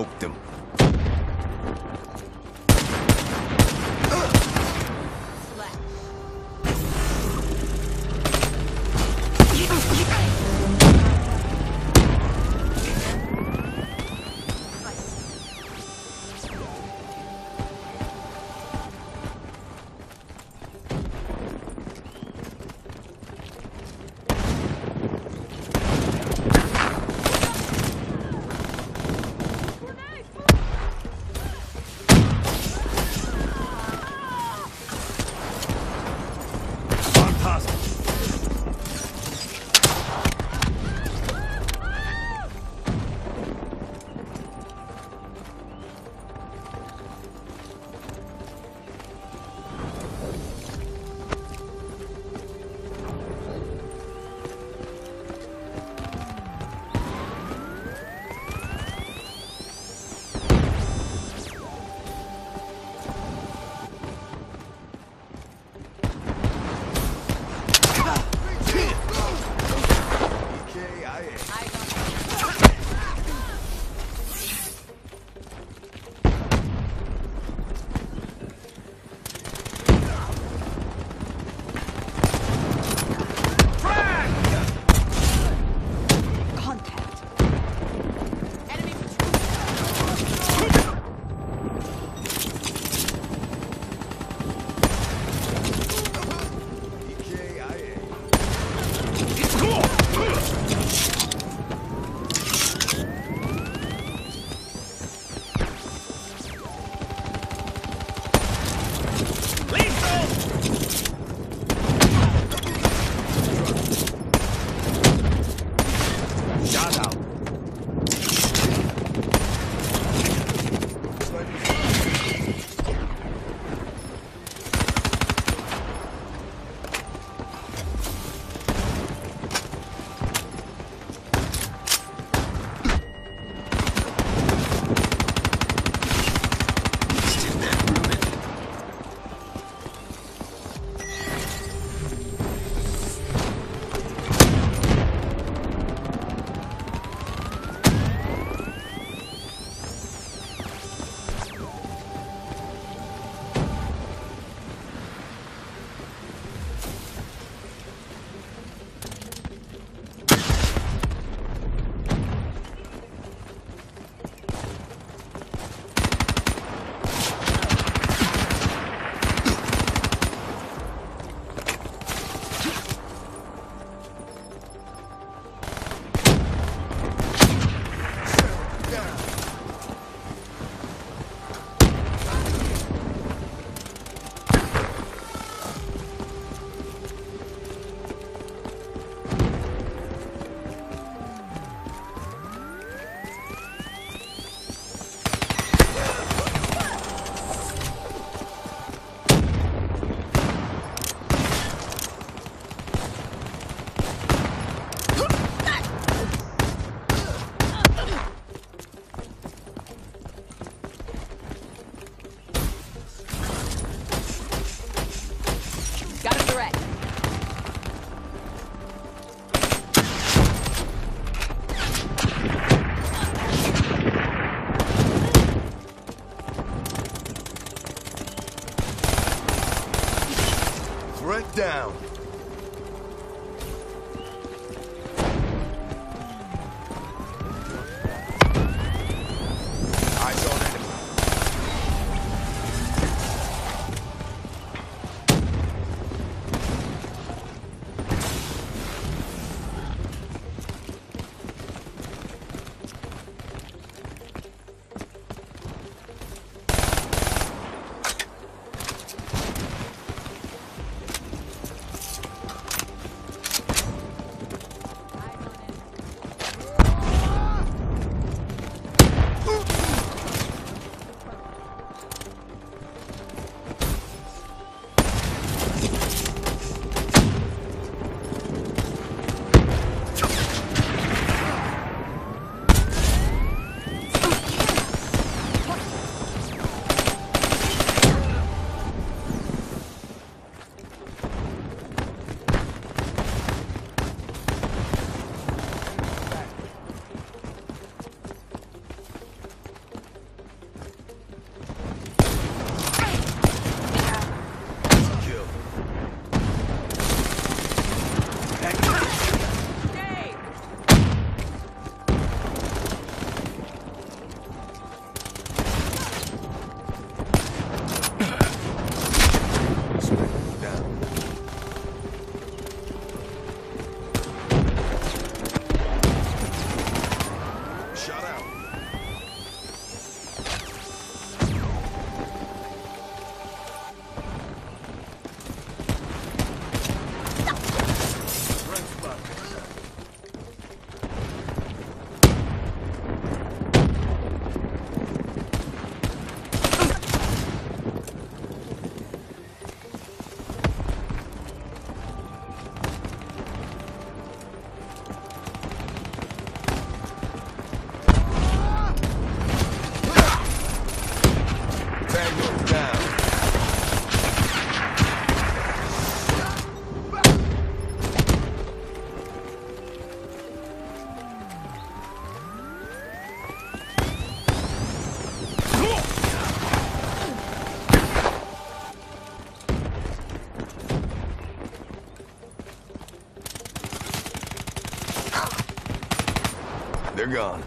多くても。They're gone.